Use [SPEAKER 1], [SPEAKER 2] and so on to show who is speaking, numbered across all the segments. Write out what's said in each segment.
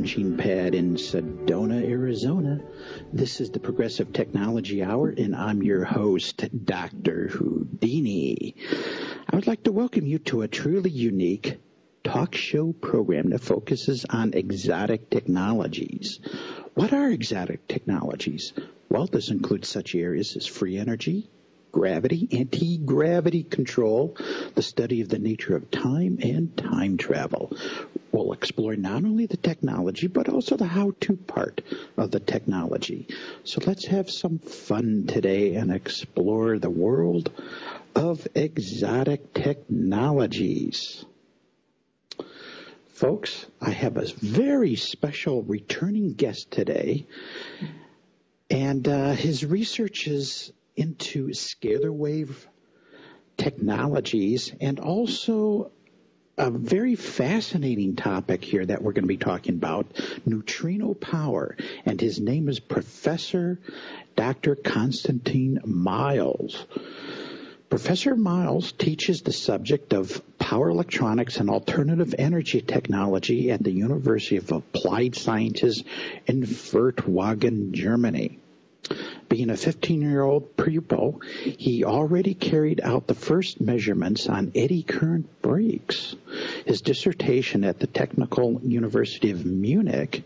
[SPEAKER 1] launching pad in Sedona, Arizona. This is the Progressive Technology Hour, and I'm your host, Dr. Houdini. I would like to welcome you to a truly unique talk show program that focuses on exotic technologies. What are exotic technologies? Well, this includes such areas as free energy, gravity, anti-gravity control, the study of the nature of time and time travel. We'll explore not only the technology, but also the how-to part of the technology. So let's have some fun today and explore the world of exotic technologies. Folks, I have a very special returning guest today, and uh, his research is into scalar wave technologies and also a very fascinating topic here that we're going to be talking about neutrino power. And his name is Professor Dr. Konstantin Miles. Professor Miles teaches the subject of power electronics and alternative energy technology at the University of Applied Sciences in Furtwangen, Germany. Being a 15 year old pupil, he already carried out the first measurements on eddy current brakes. His dissertation at the Technical University of Munich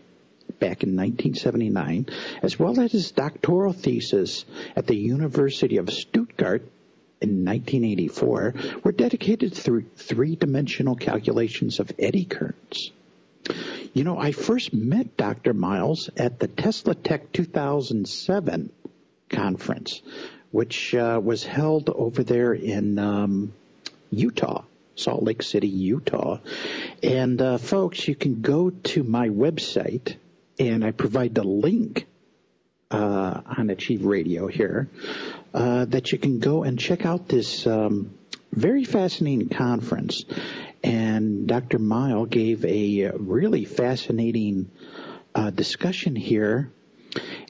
[SPEAKER 1] back in 1979, as well as his doctoral thesis at the University of Stuttgart in 1984, were dedicated to three dimensional calculations of eddy currents. You know, I first met Dr. Miles at the Tesla Tech 2007 conference, which uh, was held over there in um, Utah. Salt Lake City, Utah. And uh, folks, you can go to my website, and I provide the link uh, on Achieve Radio here uh, that you can go and check out this um, very fascinating conference and Dr. Meyl gave a really fascinating uh, discussion here.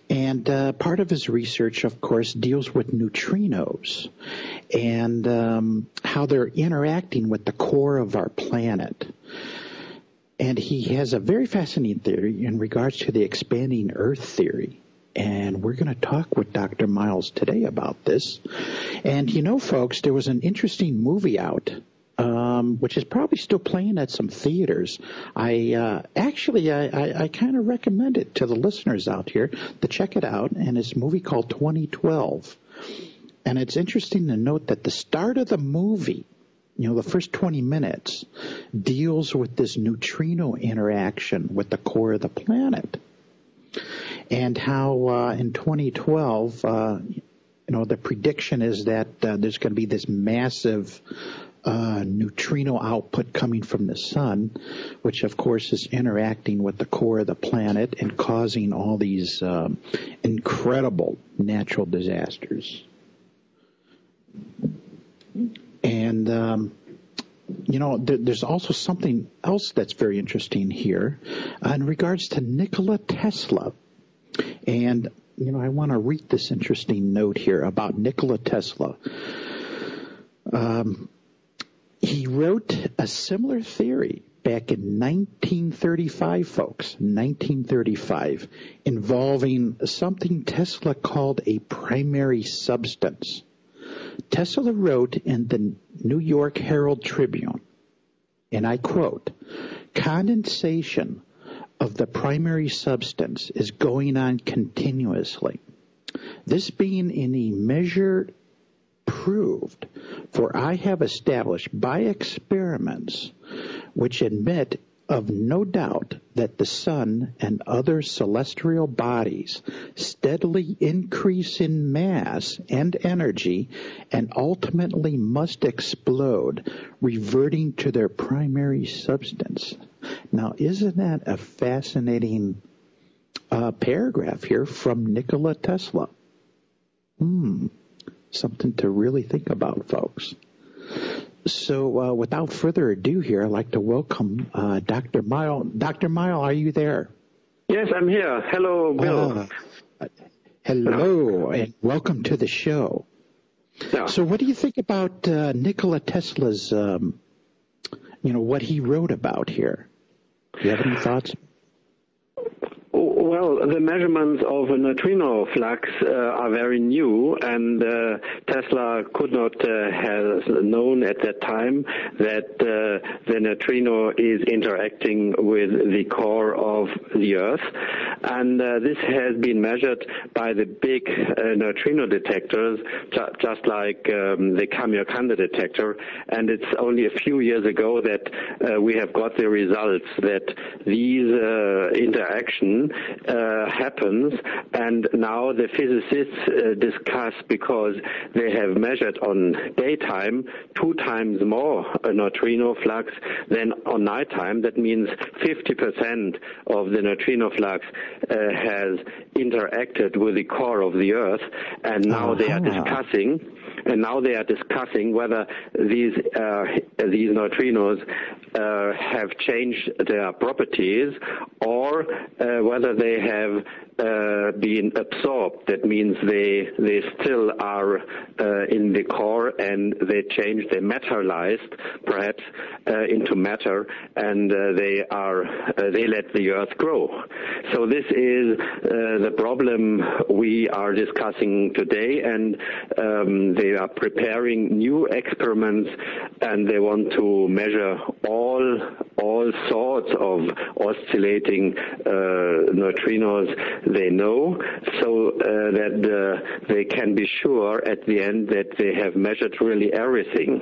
[SPEAKER 1] And uh, part of his research, of course, deals with neutrinos and um, how they're interacting with the core of our planet. And he has a very fascinating theory in regards to the expanding Earth theory. And we're going to talk with Dr. Miles today about this. And you know, folks, there was an interesting movie out um, which is probably still playing at some theaters. I uh, actually I, I, I kind of recommend it to the listeners out here to check it out, and it's a movie called 2012. And it's interesting to note that the start of the movie, you know, the first 20 minutes, deals with this neutrino interaction with the core of the planet, and how uh, in 2012. Uh, you know, the prediction is that uh, there's going to be this massive uh, neutrino output coming from the sun, which of course is interacting with the core of the planet and causing all these um, incredible natural disasters. And um, you know, there, there's also something else that's very interesting here uh, in regards to Nikola Tesla. And you know, I want to read this interesting note here about Nikola Tesla. Um, he wrote a similar theory back in 1935, folks, 1935, involving something Tesla called a primary substance. Tesla wrote in the New York Herald Tribune, and I quote, condensation of the primary substance is going on continuously. This being in a measure proved, for I have established by experiments which admit of no doubt that the sun and other celestial bodies steadily increase in mass and energy and ultimately must explode, reverting to their primary substance. Now, isn't that a fascinating uh, paragraph here from Nikola Tesla? Something to really think about, folks. So, uh, without further ado, here, I'd like to welcome uh, Dr. Meyl. Dr. Meyl, are you there?
[SPEAKER 2] Yes, I'm here. Hello, Bill.
[SPEAKER 1] Uh, hello, and welcome to the show. Yeah. So, what do you think about uh, Nikola Tesla's, um, you know, what he wrote about here? Do you have any thoughts?
[SPEAKER 2] Well, the measurements of a neutrino flux uh, are very new, and uh, Tesla could not uh, have known at that time that uh, the neutrino is interacting with the core of the Earth. And uh, this has been measured by the big uh, neutrino detectors, ju- just like um, the Kamiokande detector. And it's only a few years ago that we have got the results that these interaction uh, happens, and now the physicists uh, discuss because they have measured on daytime two times more neutrino flux than on nighttime. That means 50% of the neutrino flux uh, has interacted with the core of the Earth, and now uh-huh. they are discussing and now they are discussing whether these uh, these neutrinos uh, have changed their properties or uh, whether they have uh, been absorbed. That means they they still are uh, in the core and they change, they materialized perhaps uh, into matter, and uh, they are uh, they let the Earth grow. So this is uh, the problem we are discussing today, and um, they are preparing new experiments, and they want to measure all all sorts of oscillating neutrinos they know, so uh, that uh, they can be sure at the end that they have measured really everything.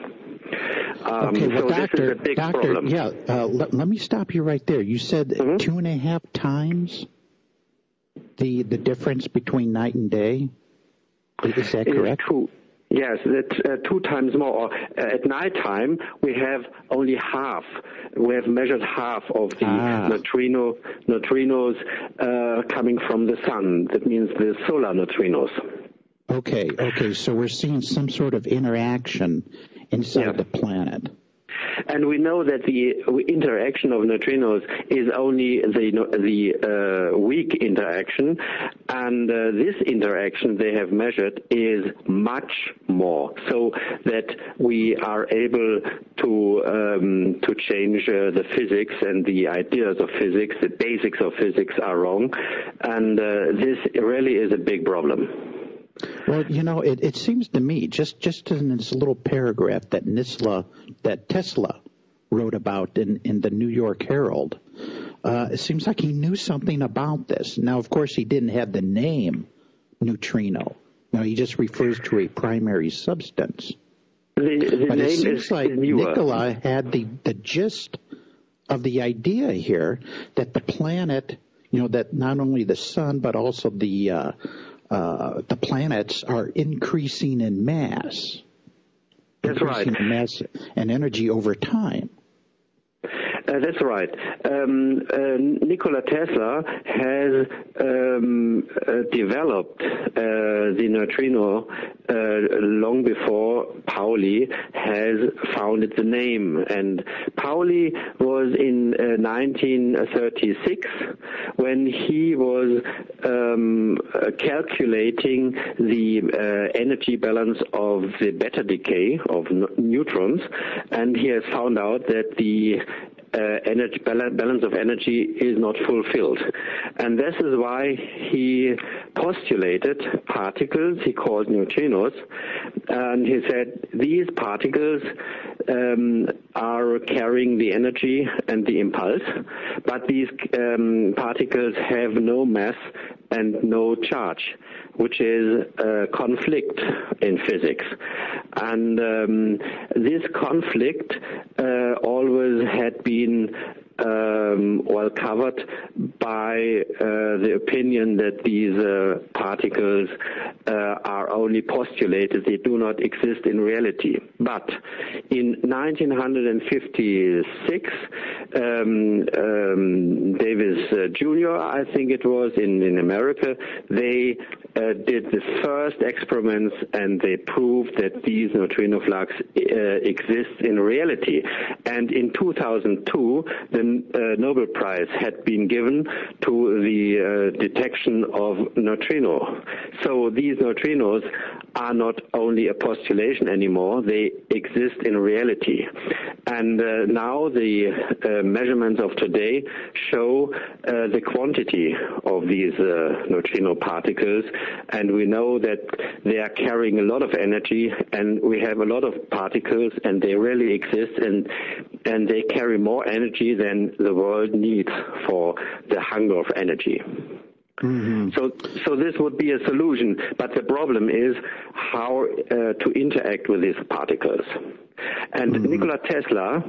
[SPEAKER 1] Um, okay, well, so doctor, doctor, yeah. Uh, let, let, me stop you right there. You said mm-hmm. two and a half times the the difference between night and day. Is that correct?
[SPEAKER 2] True. Yes, that's uh, two times more. Uh, at night time, we have only half. We have measured half of the ah. neutrino neutrinos uh, coming from the sun. That means the solar neutrinos.
[SPEAKER 1] Okay, okay. So we're seeing some sort of interaction inside yeah. the planet.
[SPEAKER 2] And we know that the interaction of neutrinos is only the, the uh, weak interaction, and uh, this interaction they have measured is much more, so that we are able to um, to change uh, the physics and the ideas of physics, the basics of physics are wrong, and uh, this really is a big problem.
[SPEAKER 1] Well, you know, it, it seems to me just just in this little paragraph that Nisla, that Tesla wrote about in in the New York Herald, uh, it seems like he knew something about this. Now, of course, he didn't have the name neutrino. Know, he just refers to a primary substance.
[SPEAKER 2] The, the
[SPEAKER 1] but
[SPEAKER 2] it
[SPEAKER 1] seems like Nikola had the the gist of the idea here that the planet, you know, that not only the sun but also the uh, uh, the planets are increasing in mass.
[SPEAKER 2] That's right.
[SPEAKER 1] In mass and energy over time.
[SPEAKER 2] Uh, that's right. Um, uh, Nikola Tesla has um, uh, developed uh, the neutrino uh, long before Pauli has founded the name. And Pauli was in 1936 uh, when he was um, calculating the energy balance of the beta decay of neutrons, and he has found out that the energy balance of energy is not fulfilled. And this is why he postulated particles he called neutrinos, and he said these particles um, are carrying the energy and the impulse, but these um, particles have no mass and no charge, which is a conflict in physics. And um, this conflict uh, always had been um, well covered by uh, the opinion that these uh, particles uh, are only postulated, they do not exist in reality. But in 1956, um, um, Davis uh, Jr., I think it was, in, in America, they uh, did the first experiments and they proved that these neutrino flux uh, exist in reality. And in 2002, the uh, Nobel Prize had been given to the uh, detection of neutrino. So these neutrinos are not only a postulation anymore, they exist in reality. And uh, now the uh, measurements of today show the quantity of these neutrino particles, and we know that they are carrying a lot of energy, and we have a lot of particles, and they really exist, and and they carry more energy than the world needs for the hunger of energy. Mm-hmm. So, so this would be a solution, but the problem is how uh, to interact with these particles. And mm-hmm. Nikola Tesla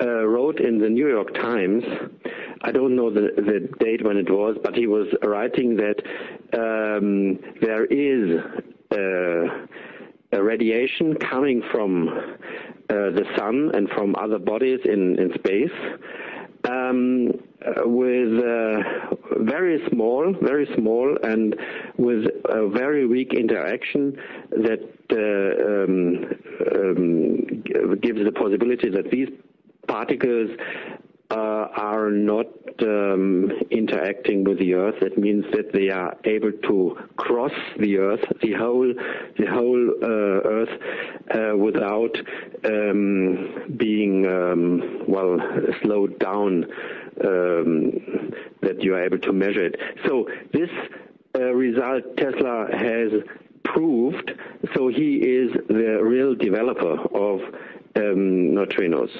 [SPEAKER 2] uh, wrote in the New York Times, I don't know the, the date when it was, but he was writing that um, there is uh, a radiation coming from uh, the sun and from other bodies in, in space with uh, very small, very small, and with a very weak interaction that uh, um, um, gives the possibility that these particles are not um, interacting with the Earth. That means that they are able to cross the Earth, the whole, the whole uh, Earth, uh, without um, being um, well slowed down. Um, that you are able to measure it. So this uh, result Tesla has proved. So he is the real developer of um, neutrinos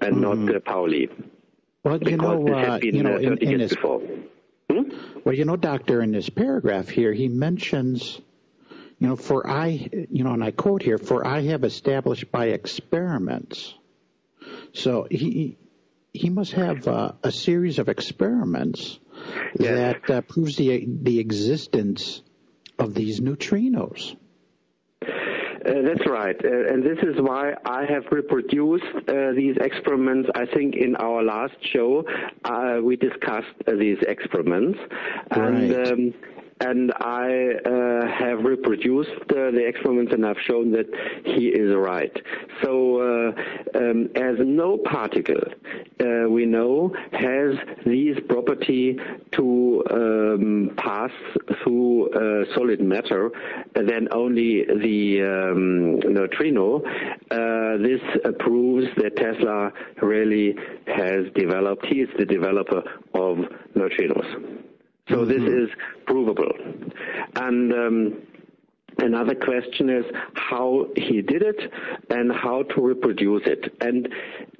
[SPEAKER 2] and mm-hmm. not uh, Pauli.
[SPEAKER 1] Well, you know, uh, you know, in, in this, hmm? well, you know, doctor, in this paragraph here, he mentions, you know, for I, you know, and I quote here, for I have established by experiments. So he he must have uh, a series of experiments yes. that uh, proves the the existence of these neutrinos.
[SPEAKER 2] Uh, that's right. Uh, and this is why I have reproduced uh, these experiments. I think in our last show, uh, we discussed uh, these experiments.
[SPEAKER 1] Right.
[SPEAKER 2] And um, and I uh, have reproduced uh, the experiments and I've shown that he is right. So, uh, um, as no particle uh, we know has this property to um, pass through uh, solid matter, then only the um, neutrino. Uh, this proves that Tesla really has developed. He is the developer of neutrinos. So mm-hmm. this is provable. And um, Another question is how he did it and how to reproduce it. And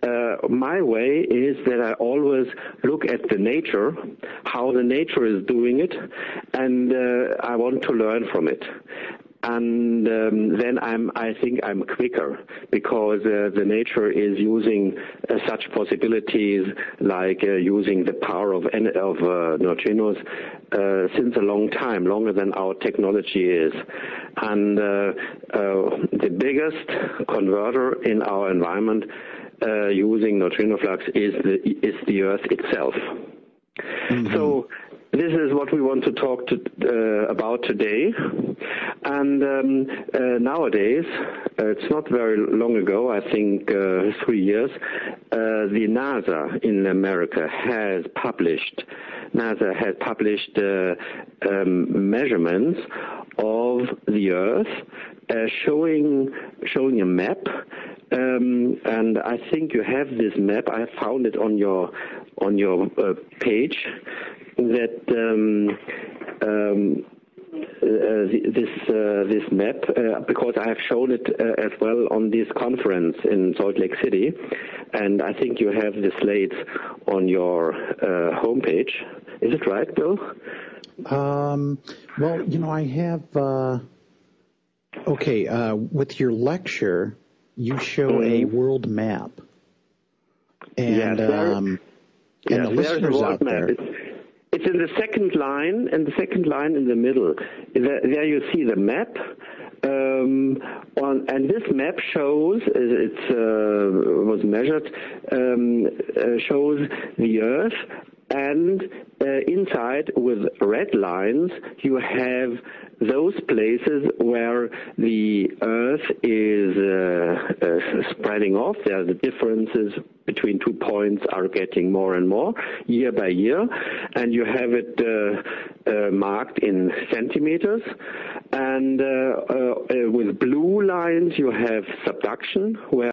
[SPEAKER 2] uh, my way is that I always look at the nature, how the nature is doing it, and uh, I want to learn from it and um, then I'm, I think I'm quicker because uh, the nature is using uh, such possibilities like uh, using the power of, of uh, neutrinos uh, since a long time, longer than our technology is. And uh, the biggest converter in our environment using neutrino flux is the, is the Earth itself. Mm-hmm. So this is what we want to talk to, uh, about today. And um, uh, nowadays, uh, it's not very long ago, I think uh, three years, uh, the NASA in America has published, NASA has published uh, um, measurements of the Earth showing, showing a map um, and I think you have this map. I found it on your on your uh, page that um, um, uh, this uh, this map uh, because I have shown it uh, as well on this conference in Salt Lake City, and I think you have the slates on your uh, homepage. Is it right, Bill?
[SPEAKER 1] Um, well, you know, I have. Uh, okay, with your lecture, you show mm-hmm. a world map, and
[SPEAKER 2] yes, um,
[SPEAKER 1] and yes, the listeners out there.
[SPEAKER 2] It's in the second line, and the second line in the middle. There you see the map. Um, on, and this map shows it uh, was measured um, uh, shows the Earth, and uh, inside with red lines you have those places where the Earth is uh, uh, spreading off. There the differences between two points are getting more and more year by year, and you have it uh, uh marked in centimeters. And uh, with blue lines, you have subduction, where